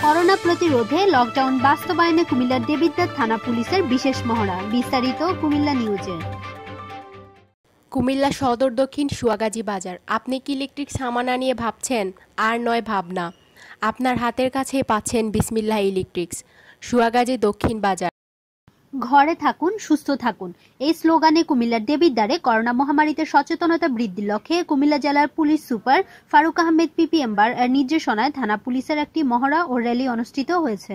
Corona প্রতিরোধে lockdown বাস্তবায়নে কুমিল্লার দেবিদ্যার থানা পুলিশের বিশেষ মহড়া, বিস্তারিত কুমিল্লা নিউজে। কুমিল্লা সদর দক্ষিণ সুয়াগাজী বাজার। আপনি কি ইলেকট্রিক সামানা নিয়ে ভাবছেন? আর নয় ভাবনা। আপনার হাতের কাছে পাচ্ছেন বিসমিল্লাহ ইলেকট্রিক্স। সুয়াগাজী দক্ষিণ বাজার। ঘরে থাকুন, সুস্থ থাকুন। এই স্লোগানে কুমিল্লার দেবিদ্বারে করোনা মহামারীতে সচেতনতা বৃদ্ধির লক্ষ্যে কুমিল্লা জেলার পুলিশ সুপার ফারুক আহমেদ পিপিএমবার নির্দেশনায় থানা পুলিশের একটি মহড়া ও র্যালি অনুষ্ঠিত হয়েছে।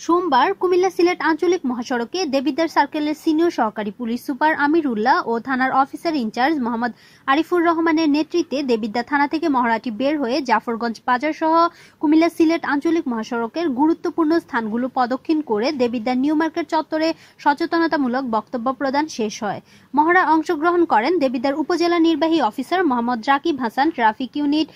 সোমবার কুমিল্লা সিলেট আঞ্চলিক মহাসড়কে দেবিদ্বার সার্কেলের সিনিয়র সহকারী পুলিশ সুপার আমির উল্লাহ ও থানার অফিসার ইনচার্জ মোহাম্মদ আরিফুর রহমানের নেতৃত্বে দেবিদ্বার থানা থেকে মহড়াটি বের হয়ে জাফরগঞ্জ বাজার সহ কুমিল্লা সিলেট আঞ্চলিক মহাসড়কের গুরুত্বপূর্ণ স্থানগুলো প্রদক্ষিণ করে দেবিদ্বার নিউ মার্কেট চত্বরে সচেতনতামূলক বক্তব্য প্রদান শেষ হয়। মহড়ায় অংশগ্রহণ করেন দেবিদ্বার উপজেলা নির্বাহী officer Mohammad Rakib Hasan, traffic unit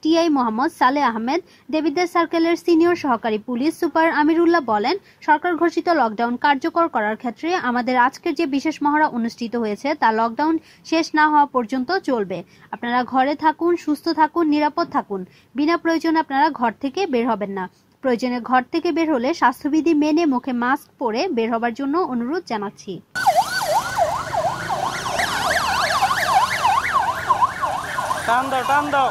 TI Mohammad Saleh Ahmed, Debidwar সার্কেলের সিনিয়র সহকারী পুলিশ সুপার আমিরুল্লাহ বলেন, সরকার ঘোষিত লকডাউন কার্যকর করার ক্ষেত্রে আমাদের আজকের যে বিশেষ মহড়া অনুষ্ঠিত হয়েছে, তা লকডাউন শেষ না হওয়া পর্যন্ত চলবে। আপনারা ঘরে থাকুন, সুস্থ থাকুন, নিরাপদ থাকুন। বিনা প্রয়োজনে আপনারা ঘর থেকে বের হবেন না। প্রয়োজনে ঘর থেকে বের হলে স্বাস্থ্যবিধি মেনে মুখে মাস্ক পরে বের হবার জন্য অনুরোধ জানাচ্ছি। টান দাও টান দাও।